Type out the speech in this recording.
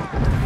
Wow.